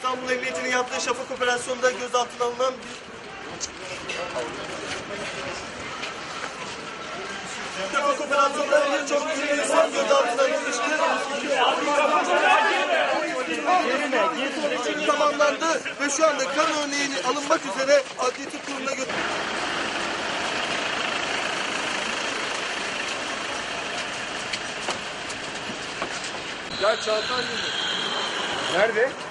İstanbul Emniyeti'nin yaptığı şafak operasyonunda gözaltına alınan bir Şafak operasyonunda birçok insan gözaltına alınmıştı. tamamlandı ve şu anda kan örneğini alınmak üzere adli tıp kurumuna götürüldü. Nerede?